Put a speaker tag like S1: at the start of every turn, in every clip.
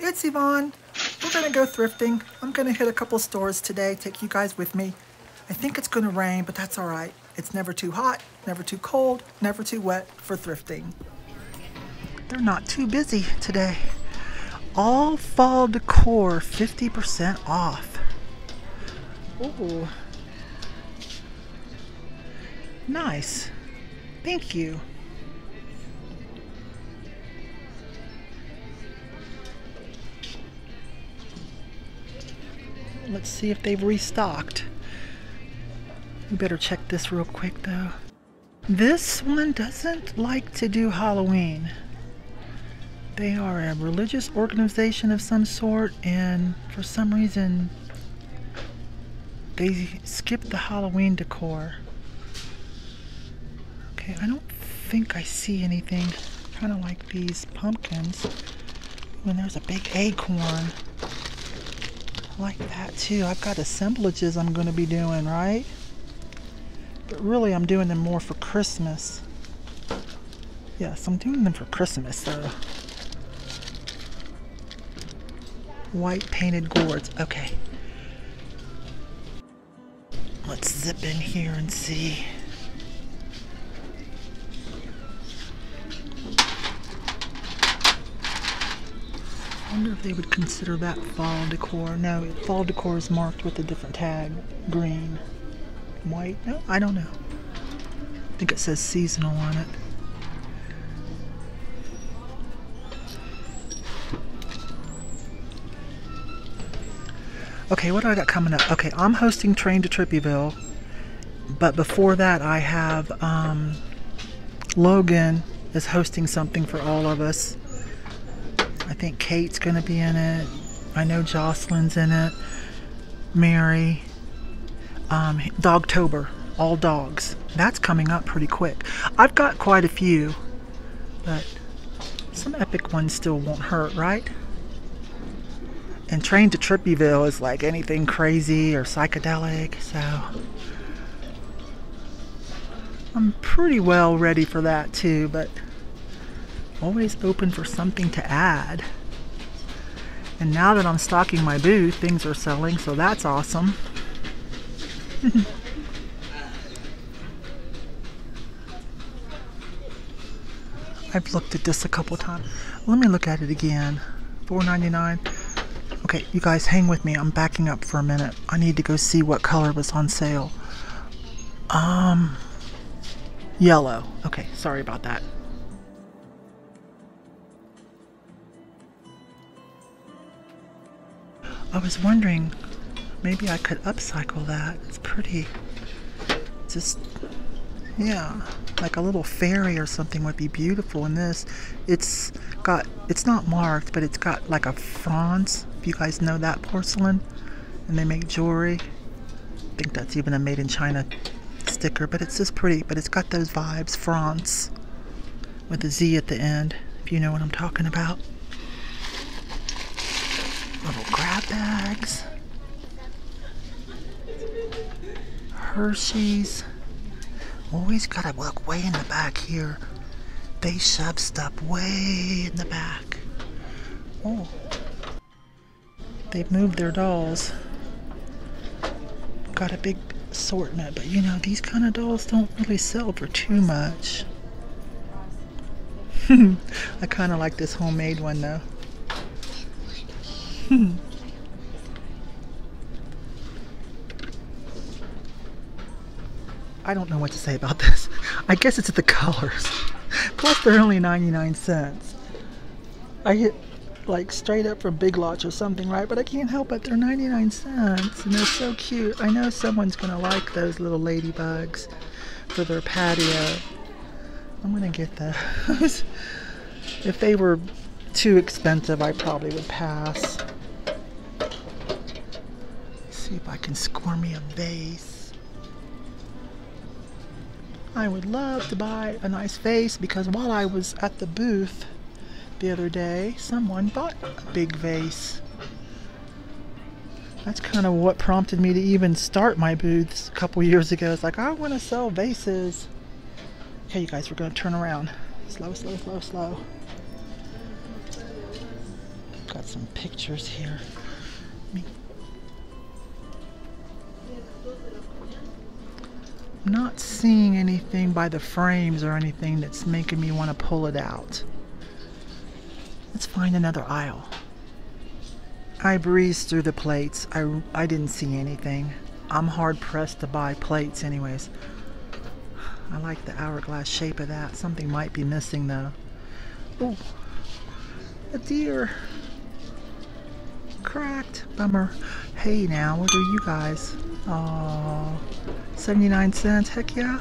S1: it's Yvon. We're gonna go thrifting. I'm gonna hit a couple stores today, take you guys with me. I think it's gonna rain, but that's all right. It's never too hot, never too cold, never too wet for thrifting. They're not too busy today. All fall decor, 50% off. Ooh. Nice. Thank you. Let's see if they've restocked. We better check this real quick though. This one doesn't like to do Halloween. They are a religious organization of some sort and for some reason they skipped the Halloween decor. Okay, I don't think I see anything kind of like these pumpkins. When there's a big acorn like that too. I've got assemblages I'm going to be doing, right? But really, I'm doing them more for Christmas. Yes, I'm doing them for Christmas, though. White painted gourds. Okay. Let's zip in here and see. Wonder if they would consider that fall decor. No, fall decor is marked with a different tag. Green. White? No, I don't know. I think it says seasonal on it. Okay, what do I got coming up? Okay, I'm hosting Train to Trippyville. But before that, I have um, Logan is hosting something for all of us. I think Kate's going to be in it. I know Jocelyn's in it. Mary. Um, Dogtober. All dogs. That's coming up pretty quick. I've got quite a few. But some epic ones still won't hurt, right? And Train to Trippyville is like anything crazy or psychedelic, so I'm pretty well ready for that too, but always open for something to add. And now that I'm stocking my booth, things are selling, so that's awesome. I've looked at this a couple times. Let me look at it again. $4.99. Okay, you guys hang with me. I'm backing up for a minute. I need to go see what color was on sale. Um, yellow. Okay, sorry about that. I was wondering, maybe I could upcycle that. It's pretty. Just, yeah, like a little fairy or something would be beautiful in this. It's got, it's not marked, but it's got like a Franz. If you guys know that porcelain, and they make jewelry. I think that's even a made in China sticker, but it's just pretty. But it's got those vibes, Franz, with a Z at the end, if you know what I'm talking about little grab bags. Hershey's. Always gotta look way in the back here. They shove stuff way in the back. Oh. They've moved their dolls. Got a big assortment, but you know, these kind of dolls don't really sell for too much. I kind of like this homemade one though. I don't know what to say about this. I guess it's the colors. Plus they're only 99 cents. I hit like straight up from Big Lots or something, right? But I can't help it. They're 99 cents and they're so cute. I know someone's gonna like those little ladybugs for their patio. I'm gonna get those. if they were too expensive, I probably would pass. See if I can score me a vase. I would love to buy a nice vase because while I was at the booth the other day, someone bought a big vase. That's kind of what prompted me to even start my booths a couple years ago. It's like, I want to sell vases. Okay, you guys, we're going to turn around. Slow, slow, slow, slow. Got some pictures here. I'm not seeing anything by the frames or anything that's making me want to pull it out. Let's find another aisle. I breezed through the plates. I, I didn't see anything. I'm hard pressed to buy plates anyways. I like the hourglass shape of that. Something might be missing though. Oh, a deer. Cracked. Bummer. Hey now, what are you guys? Oh, 79 cents. Heck yeah.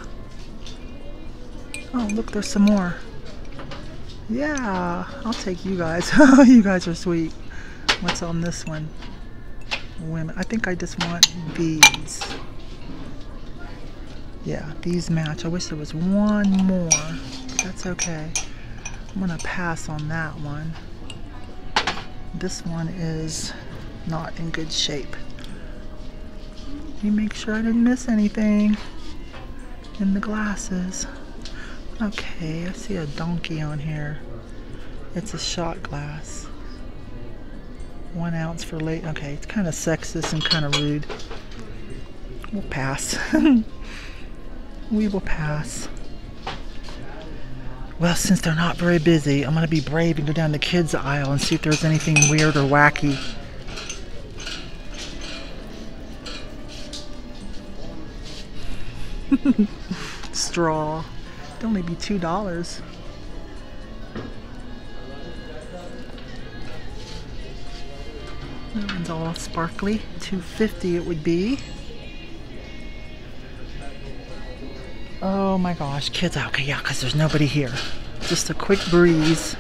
S1: Oh, look, there's some more. Yeah, I'll take you guys. you guys are sweet. What's on this one? Women. I think I just want these. Yeah, these match. I wish there was one more. That's okay. I'm going to pass on that one. This one is not in good shape. Let me make sure I didn't miss anything in the glasses. Okay, I see a donkey on here. It's a shot glass. One ounce for late. Okay, it's kind of sexist and kind of rude. We'll pass. we will pass. Well, since they're not very busy, I'm going to be brave and go down the kids' aisle and see if there's anything weird or wacky. Straw. It'd only be two dollars. That one's all sparkly. Two fifty it would be. Oh my gosh, kids out. Okay, yeah, because there's nobody here. Just a quick breeze.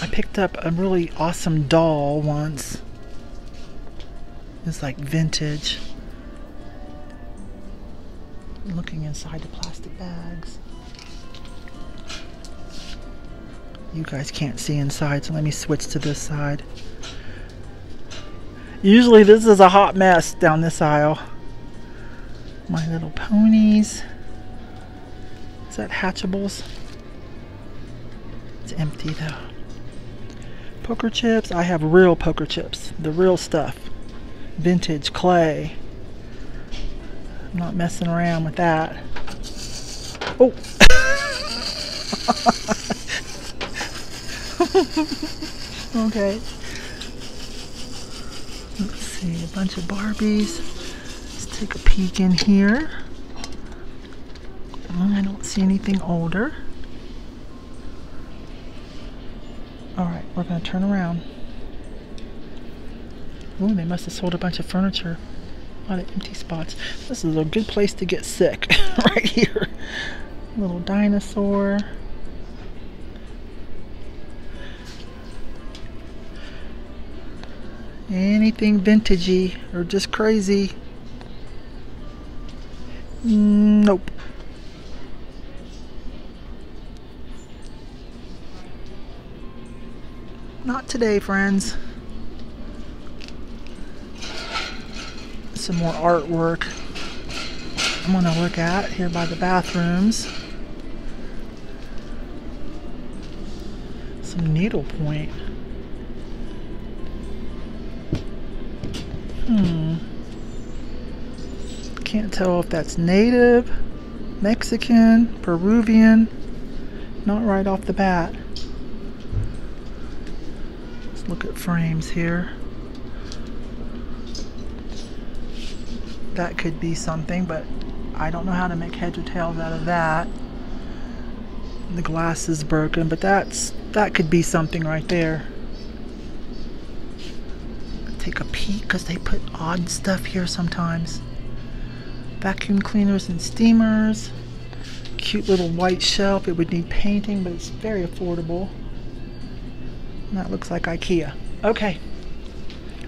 S1: I picked up a really awesome doll once. It's like vintage. Looking inside the plastic bags. You guys can't see inside, so let me switch to this side. Usually this is a hot mess down this aisle. My Little Ponies. Is that Hatchables? It's empty though. Poker chips. I have real poker chips. The real stuff. Vintage clay. I'm not messing around with that. Oh! okay. Let's see, a bunch of Barbies Let's take a peek in here. Oh, I don't see anything older. Alright, we're going to turn around. Ooh, they must have sold a bunch of furniture. Lot of empty spots. This is a good place to get sick, right here. Little dinosaur. Anything vintagey or just crazy Nope. Not today, friends. Some more artwork I'm going to look at here by the bathrooms. Some needlepoint. Hmm. Can't tell if that's native, Mexican, Peruvian. Not right off the bat. Let's look at frames here. That could be something, but I don't know how to make heads or tails out of that. The glass is broken, but that's that could be something right there. Take a peek because they put odd stuff here sometimes vacuum cleaners and steamers. Cute little white shelf. It would need painting, but it's very affordable. And that looks like Ikea. Okay.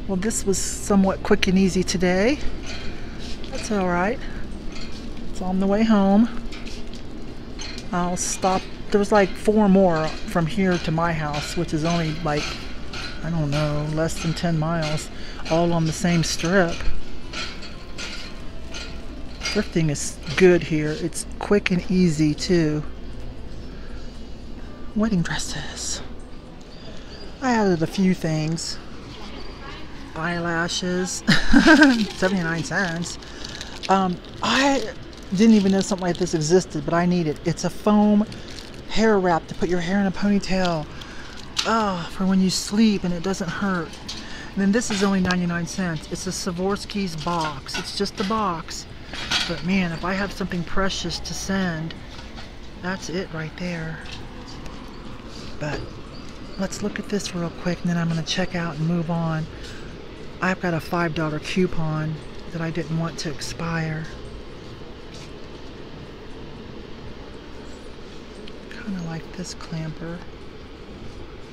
S1: Well, this was somewhat quick and easy today. All right. It's on the way home. I'll stop. There was like four more from here to my house, which is only like, I don't know, less than 10 miles, all on the same strip. Thrifting is good here. It's quick and easy too. Wedding dresses. I added a few things. Eyelashes, 79 cents. Um, I didn't even know something like this existed, but I need it. It's a foam hair wrap to put your hair in a ponytail. Oh, for when you sleep and it doesn't hurt. And then this is only 99 cents. It's a Swarovski's box. It's just a box. But man, if I have something precious to send, that's it right there. But let's look at this real quick and then I'm going to check out and move on. I've got a $5 coupon that I didn't want to expire. Kind of like this clamper.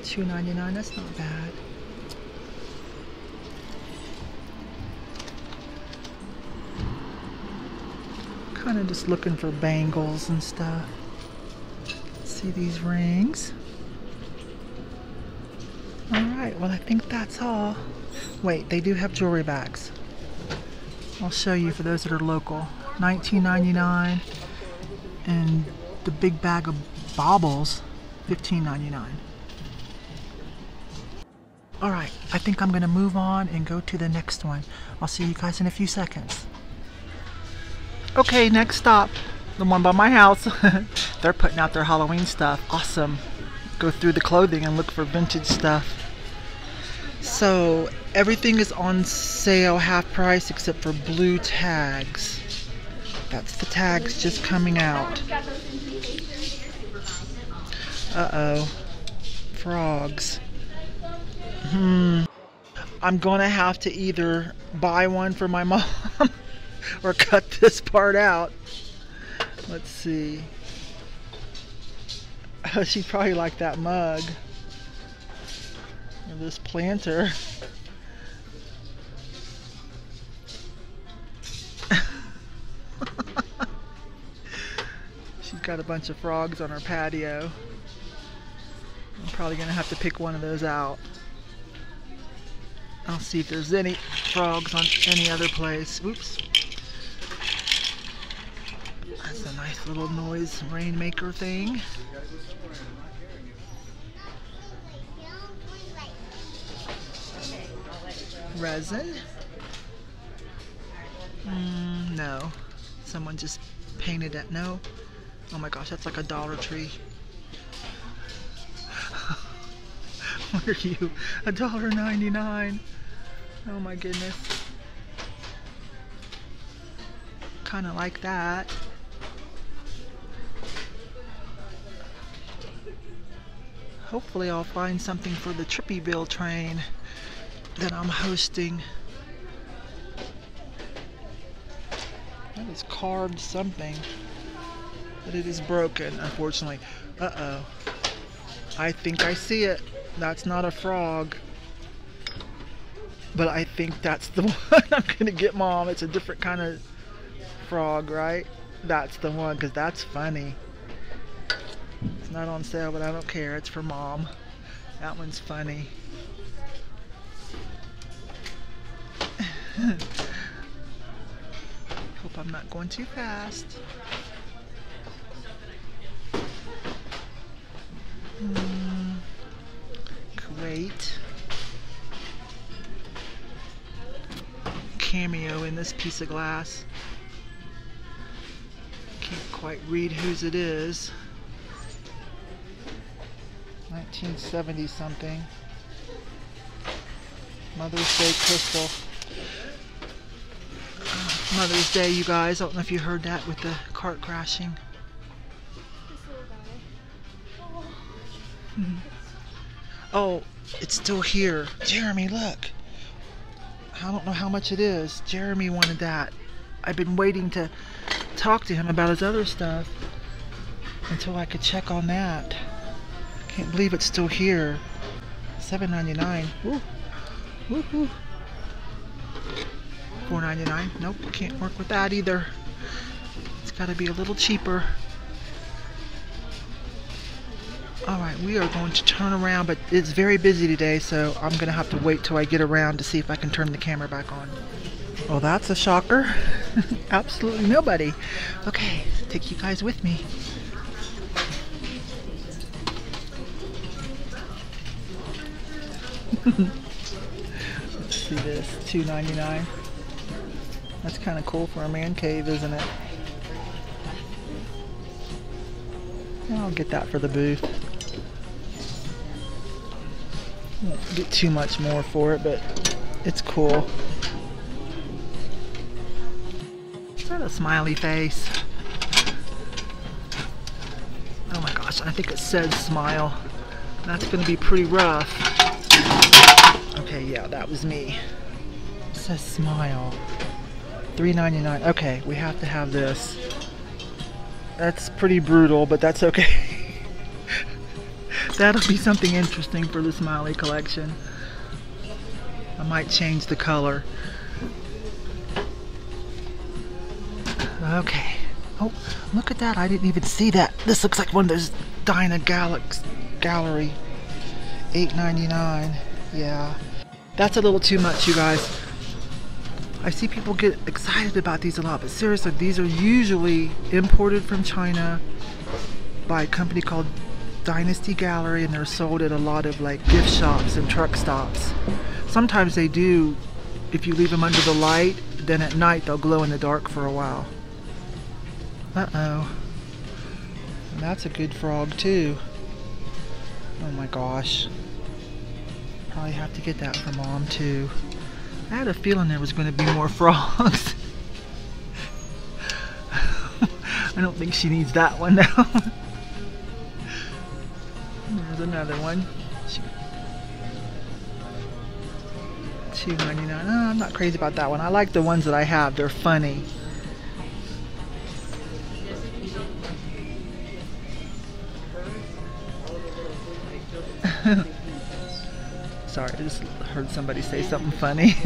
S1: $2.99, that's not bad. Kind of just looking for bangles and stuff. See these rings? Alright, well I think that's all. Wait, they do have jewelry bags. I'll show you for those that are local. 19.99 and the big bag of baubles 15.99. Alright, I think I'm to move on and go to the next one. I'll see you guys in a few seconds. Okay, next stop. The one by my house. They're putting out their Halloween stuff. Awesome. Go through the clothing and look for vintage stuff. So everything is on sale half price except for blue tags. That's the tags just coming out. Uh-oh. Frogs. Hmm. I'm gonna have to either buy one for my mom or cut this part out. Let's see. She probably like that mug. Or this planter. Got a bunch of frogs on our patio. I'm probably gonna have to pick one of those out. I'll see if there's any frogs on any other place. Oops. That's a nice little noise rainmaker thing. Resin? Mm, no. Someone just painted it. No. Oh my gosh, that's like a Dollar Tree. what are you? A dollar ninety-nine. Oh my goodness. Kind of like that. Hopefully I'll find something for the Trippyville train that I'm hosting. That is carved something. But it is broken, unfortunately. Uh-oh. I think I see it. That's not a frog. But I think that's the one I'm gonna get mom. It's a different kind of frog, right? That's the one, because that's funny. It's not on sale, but I don't care. It's for mom. That one's funny. Hope I'm not going too fast. Great. Cameo in this piece of glass. Can't quite read whose it is. 1970 something. Mother's Day crystal. Mother's Day, you guys. I don't know if you heard that with the cart crashing. Mm-hmm. Oh, it's still here. Jeremy, look. I don't know how much it is. Jeremy wanted that. I've been waiting to talk to him about his other stuff until I could check on that. I can't believe it's still here. $7.99. Woo. Woohoo. $4.99. Nope, can't work with that either. It's got to be a little cheaper. Alright, we are going to turn around, but it's very busy today, so I'm going to have to wait till I get around to see if I can turn the camera back on. Well, that's a shocker. Absolutely nobody. Okay, take you guys with me. Let's see this, $2.99. That's kind of cool for a man cave, isn't it? I'll get that for the booth. Get too much more for it, but it's cool. Is that a smiley face? Oh my gosh, I think it says smile. That's gonna be pretty rough. Okay, yeah, that was me. It says smile. $3.99. Okay, we have to have this. That's pretty brutal, but that's okay. That'll be something interesting for the Smiley collection. I might change the color. Okay. Oh, look at that. I didn't even see that. This looks like one of those Dinah Galax Gallery. $8.99. Yeah. That's a little too much, you guys. I see people get excited about these a lot, but seriously, these are usually imported from China by a company called Dynasty Gallery and they're sold at a lot of like gift shops and truck stops. Sometimes they do, if you leave them under the light, then at night they'll glow in the dark for a while. Uh-oh. That's a good frog too. Oh my gosh. Probably have to get that for mom too. I had a feeling there was going to be more frogs. I don't think she needs that one now. There's another one. Two ninety nine. Oh, ah, I'm not crazy about that one. I like the ones that I have. They're funny. Sorry, I just heard somebody say something funny.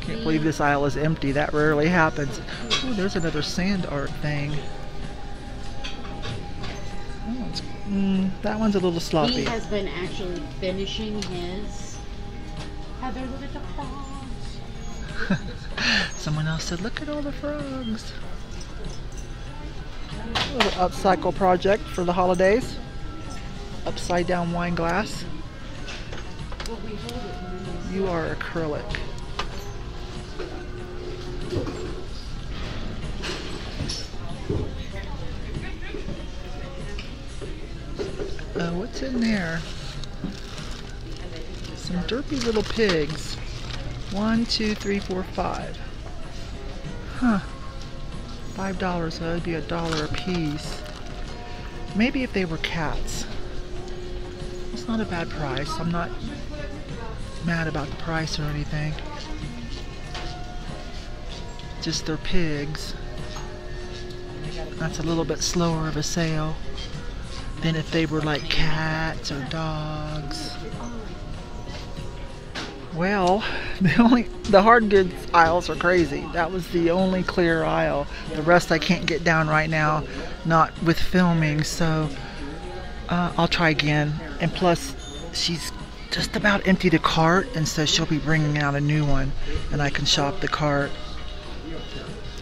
S1: Can't believe this aisle is empty. That rarely happens. Oh, there's another sand art thing. Mm, that one's a little sloppy.
S2: He has been actually finishing his. Heather, look at the frogs.
S1: Someone else said, look at all the frogs. A little upcycle project for the holidays upside down wine glass. You are acrylic. In there? Some derpy little pigs. One, two, three, four, five. Huh. Five dollars, that'd be a dollar a piece. Maybe if they were cats. It's not a bad price. I'm not mad about the price or anything. Just they're pigs. That's a little bit slower of a sale than if they were like cats or dogs. Well, the only the hard goods aisles are crazy. That was the only clear aisle. The rest I can't get down right now, not with filming. So uh, I'll try again. And plus, she's just about emptied the cart and so she'll be bringing out a new one and I can shop the cart.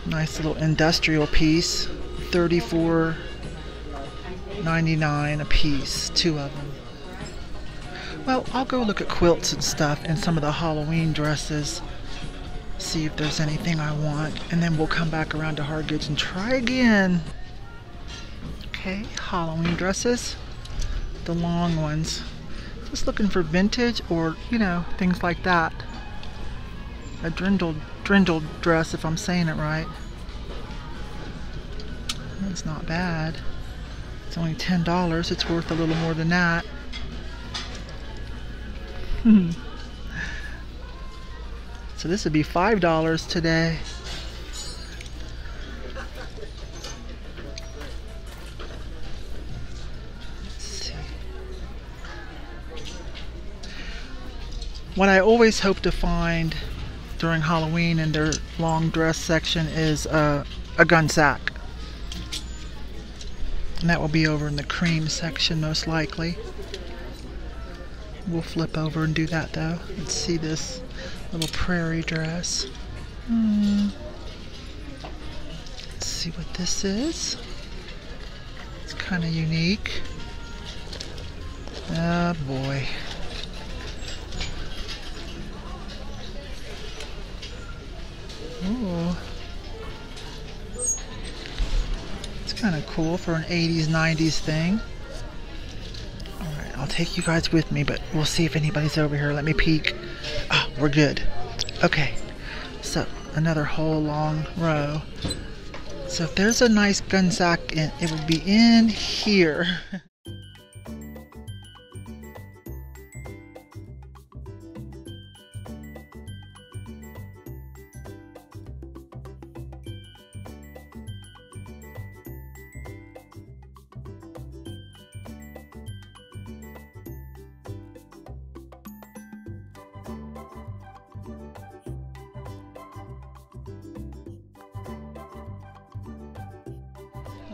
S1: Nice little industrial piece. 34.99 a piece, two of them. Well, I'll go look at quilts and stuff and some of the Halloween dresses. See if there's anything I want. And then we'll come back around to hard goods and try again. Okay, Halloween dresses the long ones. Just looking for vintage or, you know, things like that. A drindled, drindled dress, if I'm saying it right. It's not bad. It's only $10. It's worth a little more than that. so this would be $5 today. What I always hope to find during Halloween in their long dress section is a Gunne Sax. And that will be over in the cream section most likely. We'll flip over and do that though. Let's see this little prairie dress. Hmm. Let's see what this is. It's kind of unique. Oh boy. Ooh. Kind of cool for an 80s, 90s thing. Alright, I'll take you guys with me, but we'll see if anybody's over here. Let me peek. Ah, we're good. Okay, so another whole long row. So if there's a nice Gunne Sax, in, it would be in here.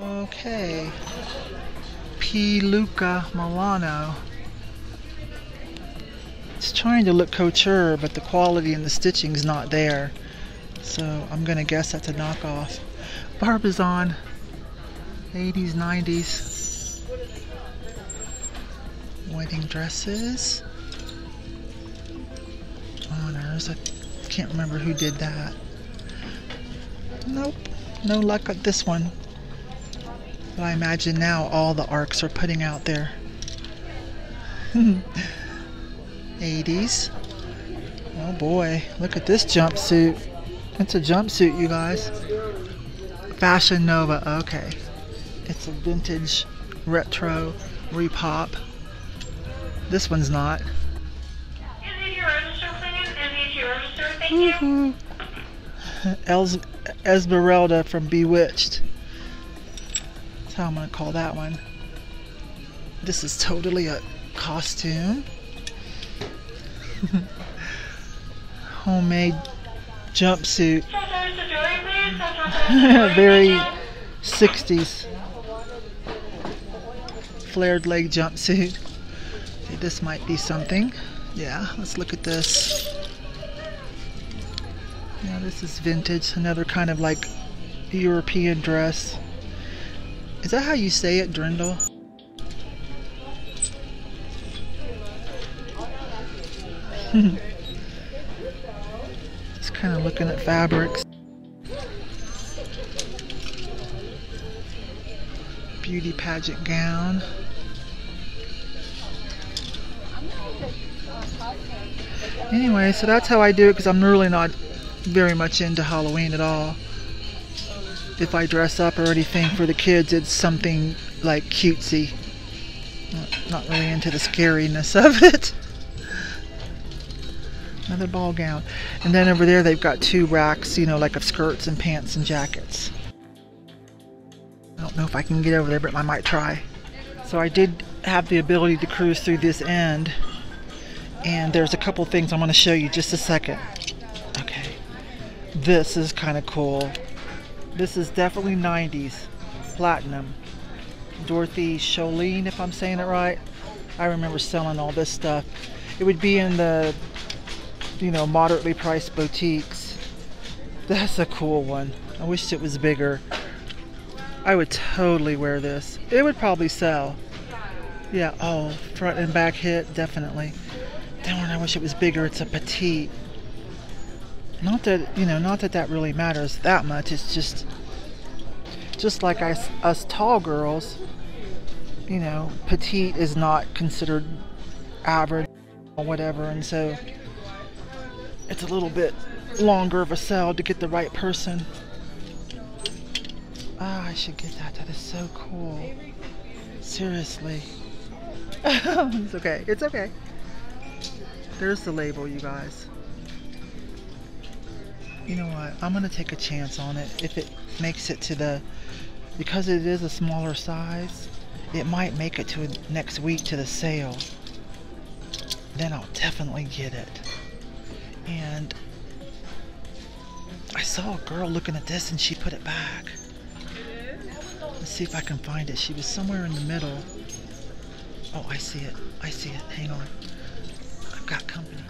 S1: Okay. P. Luca Milano. It's trying to look couture, but the quality and the stitching's not there. So I'm gonna guess that's a knockoff. Barbizon. 80s, 90s. Wedding dresses. Honors. I can't remember who did that. Nope. No luck at this one. But I imagine now all the arcs are putting out there. 80s. Oh boy, look at this jumpsuit. It's a jumpsuit, you guys. Fashion Nova, okay. It's a vintage retro repop. This one's not.
S3: Is it your register, please? Is it your register? Thank mm-hmm. you.
S1: Els- Esmeralda from Bewitched. How I'm gonna call that one. This is totally a costume. Homemade jumpsuit. Very 60s. Flared leg jumpsuit. Okay, this might be something. Yeah, let's look at this. Yeah, this is vintage. Another kind of like European dress. Is that how you say it, Drindle? Just kind of looking at fabrics. Beauty pageant gown. Anyway, so that's how I do it because I'm really not very much into Halloween at all. If I dress up or anything for the kids, it's something like cutesy. Not- really into the scariness of it. Another ball gown. And then over there they've got two racks, you know, like of skirts and pants and jackets. I don't know if I can get over there, but I might try. So I did have the ability to cruise through this end. And there's a couple things I'm going to show you just a second. Okay. This is kind of cool. This is definitely 90s. Platinum. Dorothy Schoelen, if I'm saying it right. I remember selling all this stuff. It would be in the, you know, moderately priced boutiques. That's a cool one. I wish it was bigger. I would totally wear this. It would probably sell. Yeah, oh, front and back hit, definitely. Darn, I wish it was bigger. It's a petite. Not that, you know, not that that really matters that much. It's just, just like us, us tall girls, you know, petite is not considered average or whatever. And so it's a little bit longer of a sell to get the right person. Ah, I should get that. That is so cool. Seriously. it's okay. It's okay. There's the label, you guys. You know what? I'm going to take a chance on it. If it makes it to the... Because it is a smaller size, it might make it to next week to the sale. Then I'll definitely get it. And I saw a girl looking at this and she put it back. Let's see if I can find it. She was somewhere in the middle. Oh, I see it. I see it. Hang on. I've got company.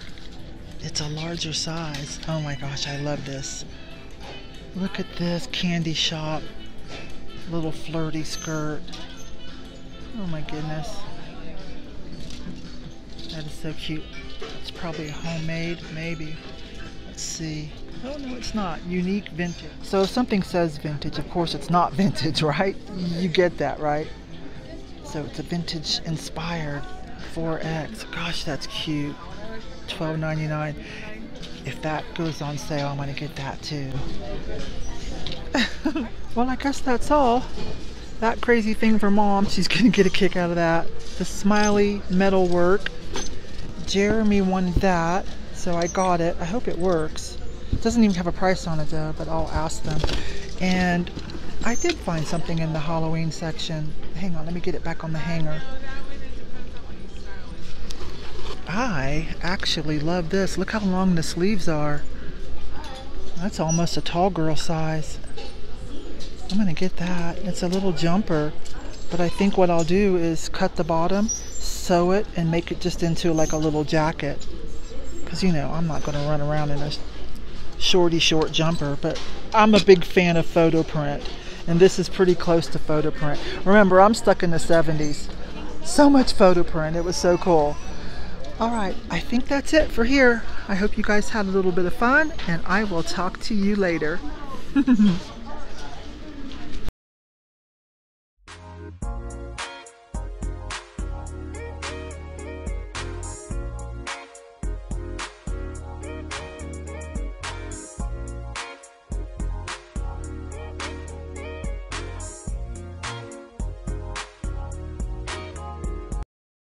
S1: It's a larger size. Oh my gosh, I love this. Look at this candy shop. Little flirty skirt. Oh my goodness. That is so cute. It's probably homemade, maybe. Let's see. Oh no, it's not. Unique vintage. So if something says vintage, of course it's not vintage, right? You get that, right? So it's a vintage inspired 4X. Gosh, that's cute. $12.99. If that goes on sale, I'm gonna get that too. well, I guess that's all. That crazy thing for mom, she's gonna get a kick out of that. The smiley metal work. Jeremy wanted that, so I got it. I hope it works. It doesn't even have a price on it though, but I'll ask them. And I did find something in the Halloween section. Hang on, let me get it back on the hanger. I actually love this. Look how long the sleeves are. That's almost a tall girl size. I'm gonna get that. It's a little jumper, but I think what I'll do is cut the bottom, sew it, and make it just into like a little jacket. Cause you know, I'm not gonna run around in a shorty short jumper, but I'm a big fan of photo print. And this is pretty close to photo print. Remember, I'm stuck in the 70s. So much photo print. It was so cool. All right, I think that's it for here. I hope you guys had a little bit of fun, and I will talk to you later.